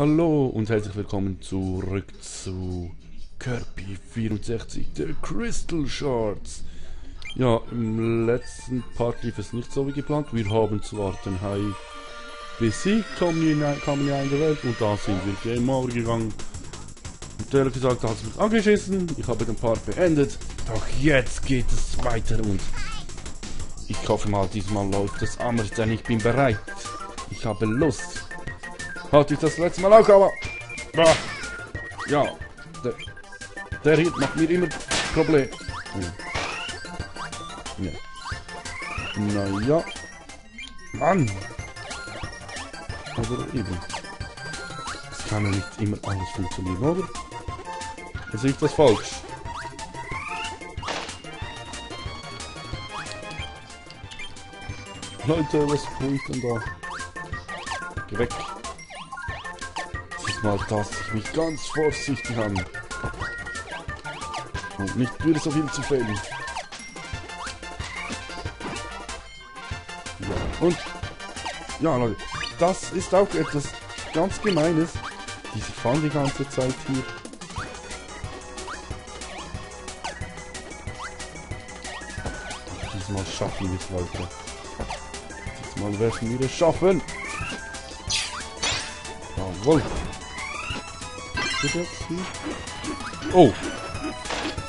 Hallo und herzlich willkommen zurück zu Kirby 64, der Crystal Shards. Ja, im letzten Part lief es nicht so wie geplant. Wir haben zwar den Hai besiegt, in, kamen in der Welt und da sind wir Game Over gegangen. Und ehrlich gesagt hat es mich angeschissen. Ich habe den Part beendet. Doch jetzt geht es weiter und ich hoffe mal, diesmal läuft es anders, denn ich bin bereit. Ich habe Lust. Hatte ich das letzte Mal auch, aber... Ja, der, der hier macht mir immer Probleme. Hm. Ja. Naja. Mann. Aber eben. Es kann ja nicht immer alles funktionieren, oder? Sehe ich das falsch? Leute, was ich denn da? Geh weg. Diesmal taste ich mich ganz vorsichtig an. Und nicht wieder so viel zu fehlen. Ja, und... Ja, Leute, das ist auch etwas ganz Gemeines. Diese fahren die ganze Zeit hier. Diesmal schaffen wir es, Leute. Diesmal werden wir es schaffen. Jawohl. Oh.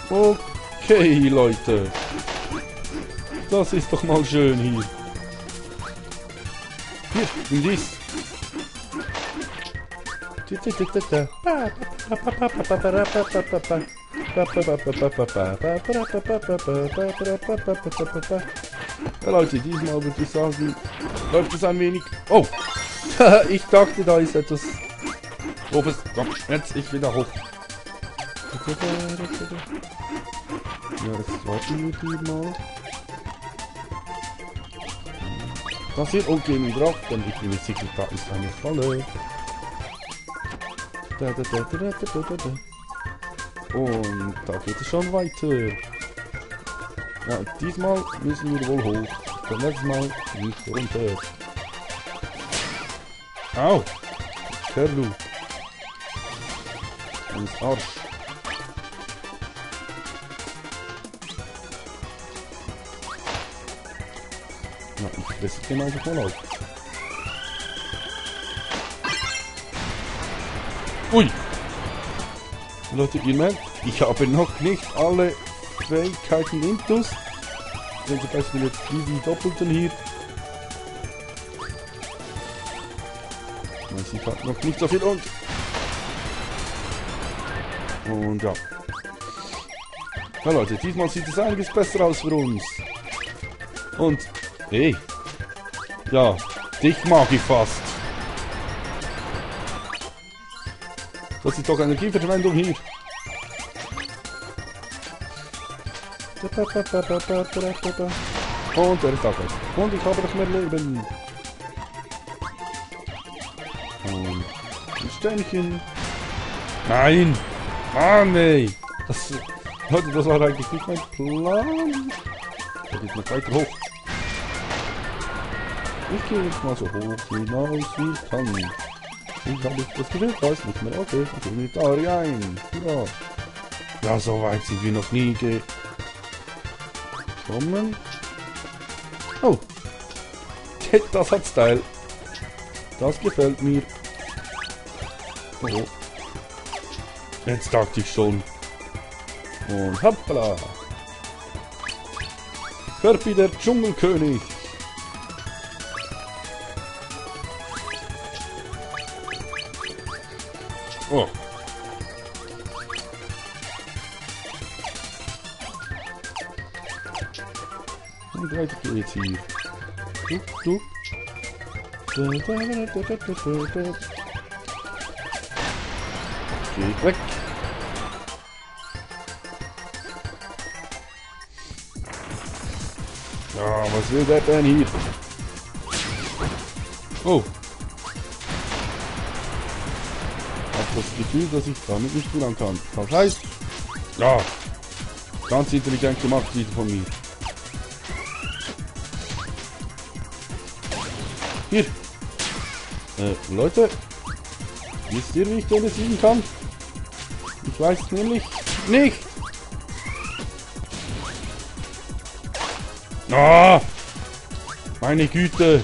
Okay, Leute. Das ist doch mal schön hier. Hier, in dies. Ja, Leute, diesmal würde ich sagen, läuft es ein wenig... Oh! ich dachte, da ist etwas... Doofes. Jetzt ich wieder hoch. Ja, warten wir hier mal. Das hier, okay, wir drauf, denn ich mir sicher, da ist eine Falle. Da, da, da, da, da, da, da. Und da geht es schon weiter. Ja, diesmal müssen wir wohl hoch. Beim letzten Mal nicht runter. Au! Kerlu. Ins Arsch. Na, ich fresse einfach mal auf. Ui! Leute, ihr merkt, ich habe noch nicht alle Fähigkeiten intus. Wenn zum Beispiel jetzt diesen Doppelten hier. Sieht halt noch nicht so viel und... Und ja. Ja Leute, diesmal sieht es einiges besser aus für uns. Und, hey. Ja, dich mag ich fast. Das ist doch Energieverschwendung hier. Und er ist auch weg. Und ich habe noch mehr Leben. Und ein Sternchen. Nein! Mann, ey! Das, Leute, das war eigentlich nicht mein Plan. Da geht noch weiter hoch. Ich gehe jetzt mal so hoch hinaus wie ich kann. Ich habe das Gefühl, weiß nicht mehr. Okay, ich gehe mit da rein. Ja. Ja, so weit sind wir noch nie gekommen. Oh. Das hat Style. Das gefällt mir. Oh. Jetzt dachte ich schon. Und hoppala. Kirby der Dschungelkönig. Oh. Und weiter geht's hier. Duck, duck. Geht weg. Ja, was will der denn hier? Oh. Hab das Gefühl, dass ich damit nicht gelangen kann. Das heißt, ja, ganz intelligent gemacht wieder von mir. Hier. Äh, Leute. Wisst ihr, wie ich den besiegen kann? Ich weiß nämlich nicht. Ah! Meine Güte!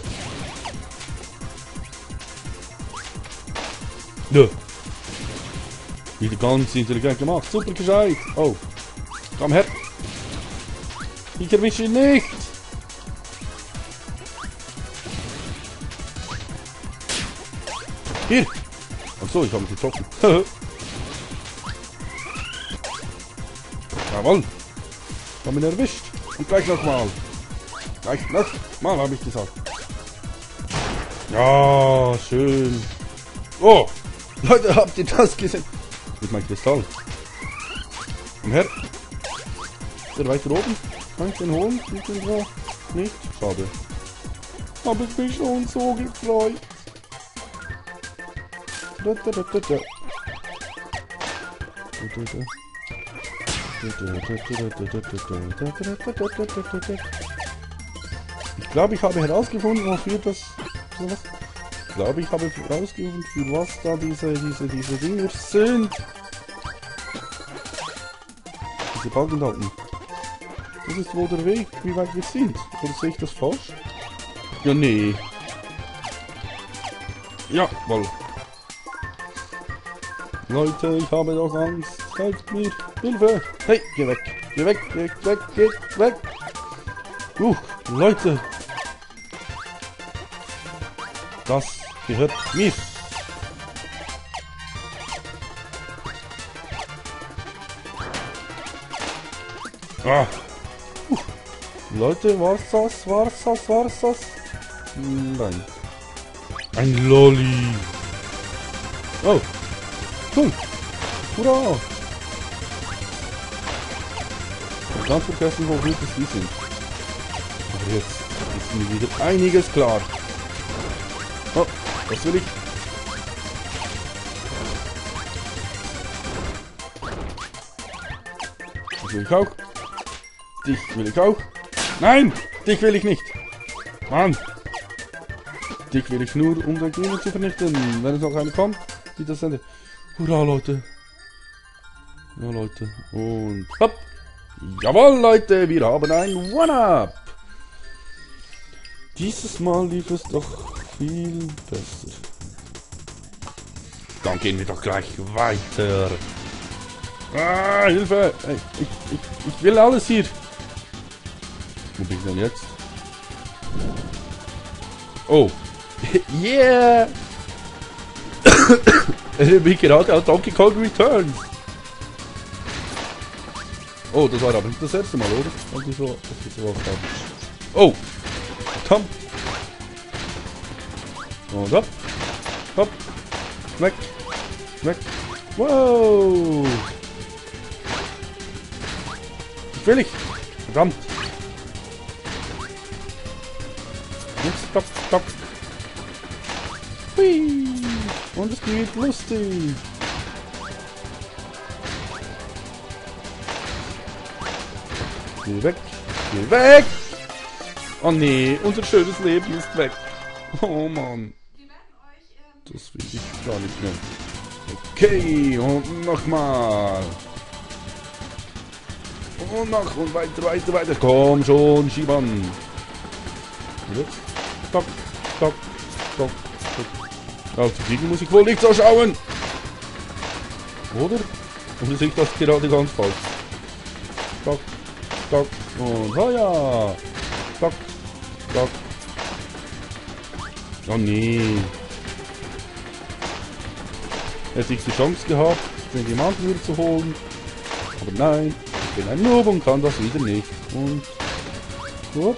Nö. Wieder ganz intelligent gemacht. Super gescheit. Oh. Komm her. Ich erwische ihn nicht. Hier. Achso, ich habe ihn getroffen. Jawohl. Ich habe ihn erwischt. Und gleich nochmal. Gleich nochmal, habe ich gesagt. Ja, schön. Oh, Leute, habt ihr das gesehen? Mit meinem Kristall. Komm her. Ist der weiter oben? Kann ich den holen? Nicht? Schade. Hab ich mich schon so gefreut. Ich glaube, ich habe herausgefunden, wofür das... Ich glaube, ich habe herausgefunden, für was da diese, diese, diese Dinger sind. Diese Balken da unten. Das ist wohl der Weg, wie weit wir sind. Oder sehe ich das falsch? Ja, nee. Jawohl. Leute, ich habe doch Angst. Helft mir. Hilfe. Hey, geh weg. Geh weg, geh weg, geh weg. Uh, Leute. Das gehört mir. Ah. Uh. Leute, was das? Was das? Was das? Nein. Ein Lolli. Oh. Cool. Hurra. Ganz vergessen, wo gut die sind. Aber jetzt ist mir wieder einiges klar. Oh, was will ich? Das will ich auch. Dich will ich auch. Nein! Dich will ich nicht! Mann! Dich will ich nur, um den Gegner zu vernichten. Wenn es noch eine kommt, die das Ende. Hurra, Leute! Ja, Leute. Und hopp! Jawohl, Leute, wir haben ein One-Up! Dieses Mal lief es doch viel besser. Dann gehen wir doch gleich weiter. Ah, Hilfe! Ich, ich, ich will alles hier. Wo bin ich denn jetzt? Oh. yeah! Ich bin gerade auf Donkey Kong Returns. Oh, das war aber nicht das erste Mal, oder? Ich so, ich sowas habe. Oh! Komm! Und hopp! Hopp! Weg! Weg! Wow! Ich will nicht! Verdammt! Jetzt stopp, stopp! Hui! Und es geht lustig! Geh weg! Geh weg! Oh nee, unser schönes Leben ist weg. Oh Mann. Das will ich gar nicht mehr. Okay, und nochmal. Und noch und weiter, weiter, weiter. Komm schon, jetzt. Stopp, stopp, stopp, stopp. Auf die Gegend muss ich wohl nicht so schauen. Oder? Oder sehe ich das gerade ganz falsch? Stopp, stopp. Und ja. Stopp, stopp. Oh nee. Hätte ich die Chance gehabt, den Diamanten wieder zu holen. Aber nein, ich bin ein Noob und kann das wieder nicht. Und... Gut.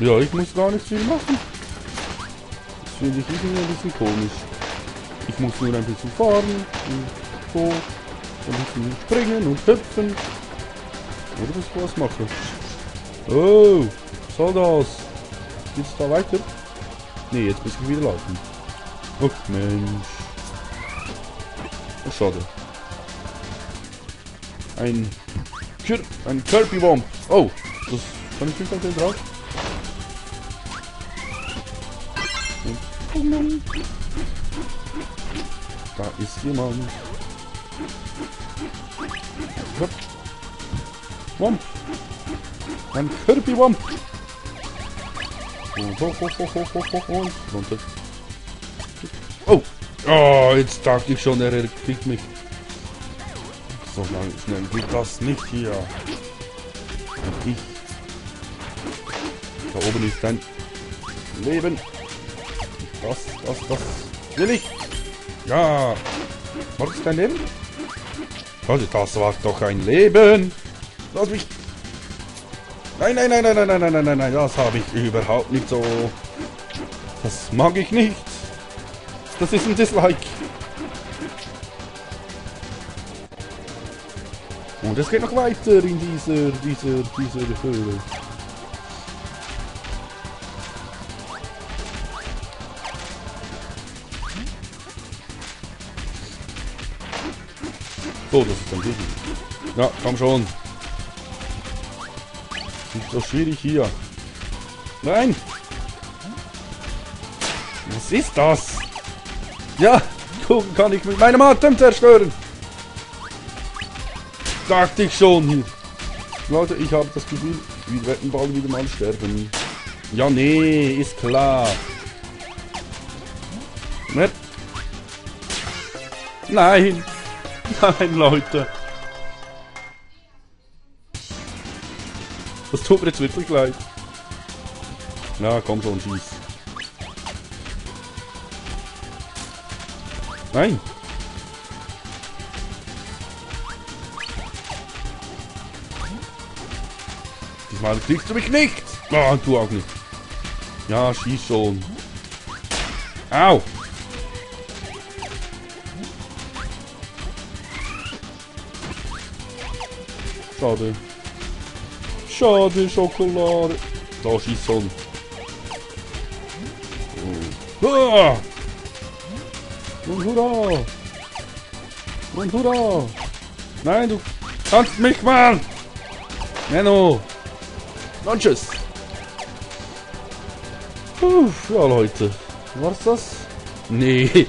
Ja, ich muss gar nicht viel machen. Finde ich irgendwie ein bisschen komisch. Ich muss nur ein bisschen fahren und so. Ein bisschen springen und hüpfen. Oder das was machen. Oh, was soll das? Geht's da weiter? Ne, jetzt muss ich wieder laufen. Oh, Mensch. Oh, schade. Ein... Kir ein Kirby Bomb. Oh, das kann ich nicht auf den drauf. Und Da ist jemand. Hopp. Womp. Ein Kirby-Womp. Und hoch, hoch, hoch, hoch, hoch, hoch und runter. Oh! Oh, jetzt dachte ich schon, er kriegt mich. So lang schnell geht das nicht hier. Und ich. Da oben ist dein Leben. Das, das, das. Will ich? Ja. Was ist dein Leben? Das war doch ein Leben. Lass mich. Nein, nein, nein, nein, nein, nein, nein, nein, nein, das habe ich überhaupt nicht so. Das mag ich nicht. Das ist ein Dislike. Und es geht noch weiter in dieser, dieser, dieser Höhle. So, das ist ein Gegner. Ja, komm schon. Nicht so schwierig hier. Nein! Was ist das? Ja, gucken kann ich mit meinem Atem zerstören. Dachte ich schon. Leute, ich habe das Gefühl, wir werden bald wieder mal sterben. Ja, nee, ist klar. Nicht? Nein. Nein, Leute. Das tut mir jetzt wirklich leid. Na, komm schon, schieß. Nein. Diesmal kriegst du mich nicht. Oh, du auch nicht. Ja, schieß schon. Au. Schade. Schade, Schokolade. Da schießt schon. Ah! Und hurra! Und hurra! Nein, du kannst mich mal! Menno! Lunches! Puh, ja Leute. War's das? Nee.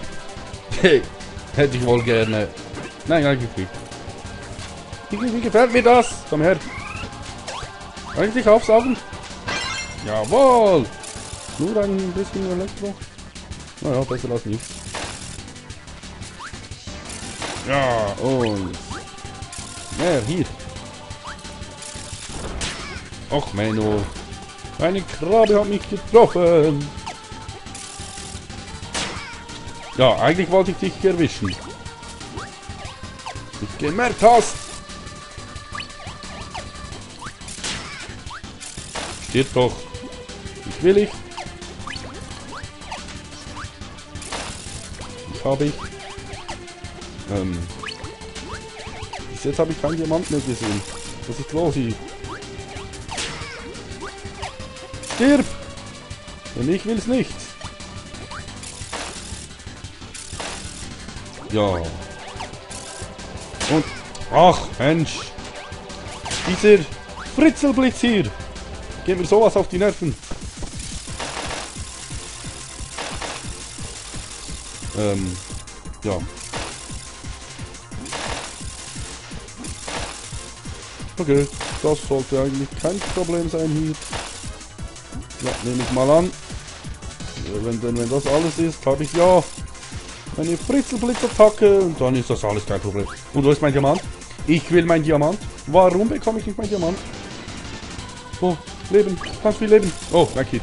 Hätte ich wohl gerne. Nein, eigentlich nicht. Wie, wie gefällt mir das? Komm her. Eigentlich aufsaugen? Jawohl! Nur ein bisschen Elektro. Naja, besser als nichts. Ja, und... Ja, hier. Och, Menno. Eine Krabbe hat mich getroffen. Ja, eigentlich wollte ich dich erwischen. Nicht gemerkt hast. Steht doch. Ich will ich. Ich habe ich. Ähm. Bis jetzt habe ich keinen Diamant mehr gesehen. Was ist hier? Stirb! Denn ich will es nicht. Ja. Und... Ach, Mensch. Dieser Fritzelblitz hier. Geht mir sowas auf die Nerven. Ähm, ja. Okay, das sollte eigentlich kein Problem sein hier. Ja, nehme ich mal an. Wenn, wenn, wenn das alles ist, habe ich ja eine Fritzelblitzattacke und dann ist das alles kein Problem. Und wo ist mein Diamant? Ich will mein Diamant. Warum bekomme ich nicht mein Diamant? Oh, Leben, Ganz viel Leben. Oh, danke.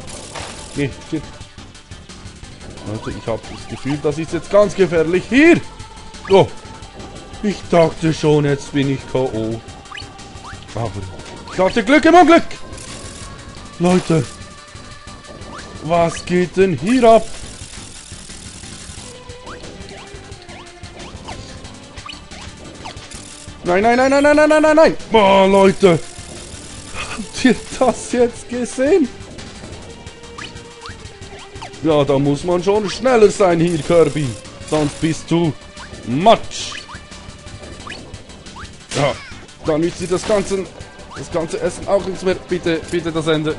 Nee, shit. Also ich habe das Gefühl, das ist jetzt ganz gefährlich. Hier! Oh! Ich dachte schon, jetzt bin ich K.O. Aber ah, ich hatte Glück im Unglück! Leute! Was geht denn hier ab? Nein, nein, nein, nein, nein, nein, nein, nein! Boah, Leute! Ihr das jetzt gesehen? Ja, da muss man schon schneller sein hier, Kirby. Sonst bist du Matsch. Ja, dann nützt sie das ganze, das ganze Essen auch ins mehr. Bitte, bitte das Ende.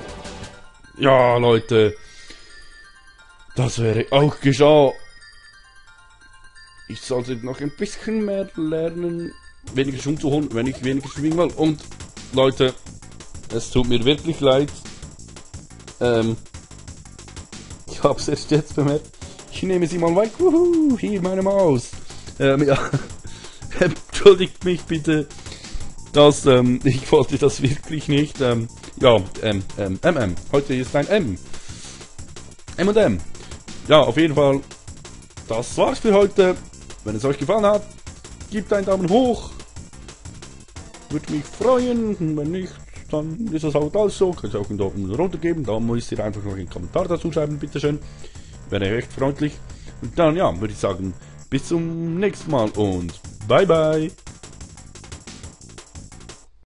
Ja, Leute. Das wäre auch geschah. Ich sollte noch ein bisschen mehr lernen, weniger Schwung zu holen, wenn ich weniger schwingen will. Und Leute, es tut mir wirklich leid. Ähm, ich habe es erst jetzt bemerkt. Ich nehme sie mal weg. Wuhu, hier meine Maus. Ähm, ja. Entschuldigt mich bitte. Das, ähm, ich wollte das wirklich nicht. Ähm, ja, ähm, ähm, MM. Heute ist ein M. M und M. Ja, auf jeden Fall. Das war's für heute. Wenn es euch gefallen hat, gebt einen Daumen hoch. Würde mich freuen. Wenn nicht, dann ist es halt alles so. Könnt ihr auch einen Daumen runter geben. Da müsst ihr einfach noch einen Kommentar dazu schreiben, bitteschön. Wäre recht freundlich. Und dann, ja, würde ich sagen, bis zum nächsten Mal und bye bye.